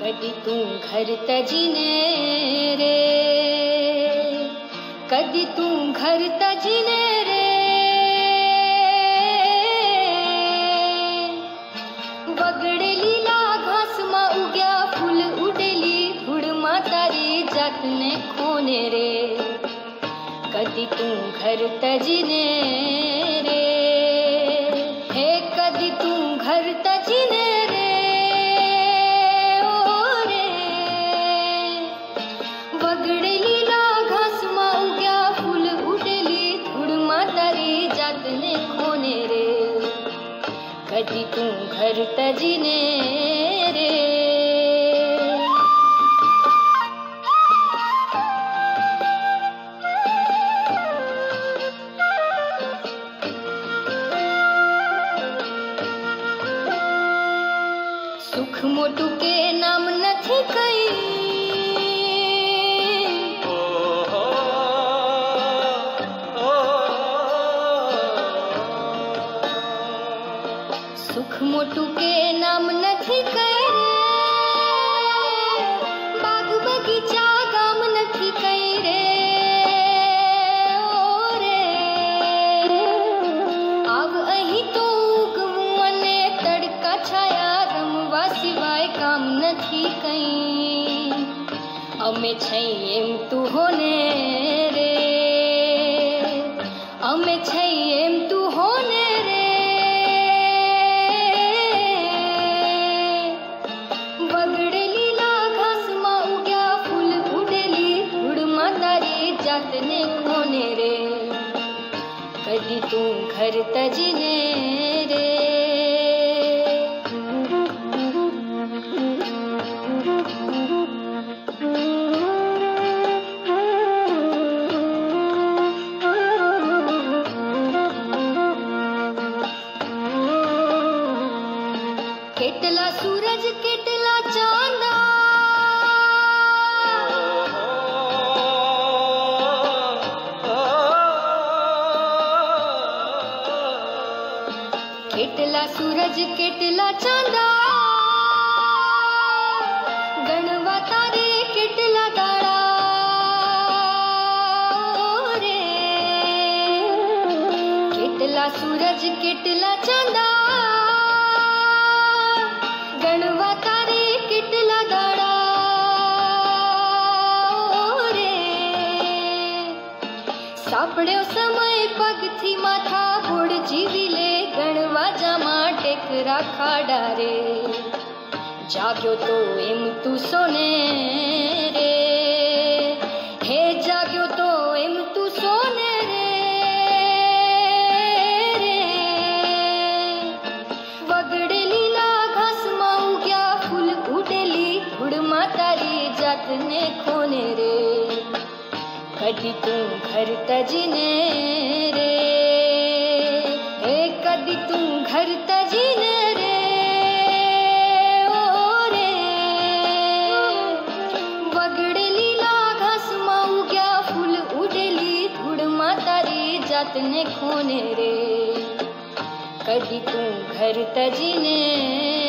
कधी तू घर तजिने रे कधी तू घर तजिने रे। बगडली घास मा उग्या फुल उडली फुड म्हातारी जातने खोने रे। कधी तू घर तजिने रे। हे कधी तू घर तजिने रे। ओ रे। वगडलेलीला घासमा उग्या फुल उडली धुड म्हातारी जातने खोने रे। कधी तू घर तजिने સુખ મોટું કે નામ નથી કઈ સુખ મોટું કે નામ નથી કઈ थी कहीं। अब मैं तू होने रे। अमे छम तू होने रे। वगड़लीला घासमा उग्या फुल फुटली हुडमा तारी जातने कोने रे। कभी तू घर तजने रे। કેટલા સૂરજ કેટલા ચાંદા કેટલા સૂરજ કેટલા ચાંદા ગણવા તારે કેટલા દાડા ઓ રે કેટલા સૂરજ કેટલા ચાંદા સાંભળ્યો સમય પગથી માથા ગોળ જીવી લે ગણવા જામાં ટેકરા ખાડા રે જાગ્યો તો એમ તું સોને રે હે જાગ્યો તો એમ તું સોને રે રે વગડેલીલા ઘાસમાં ઉગ્યા ફૂલ ઉડેલી ધૂળમાં તારી જાતને ખોને રે कधी तू घर तजने रे। हे कधी तू घर तजने रे। ओ रे। वगडली लाघास माऊ ग्या फुल उडली धुड म्हातारी जातने खोने रे। कधी तू घर तजने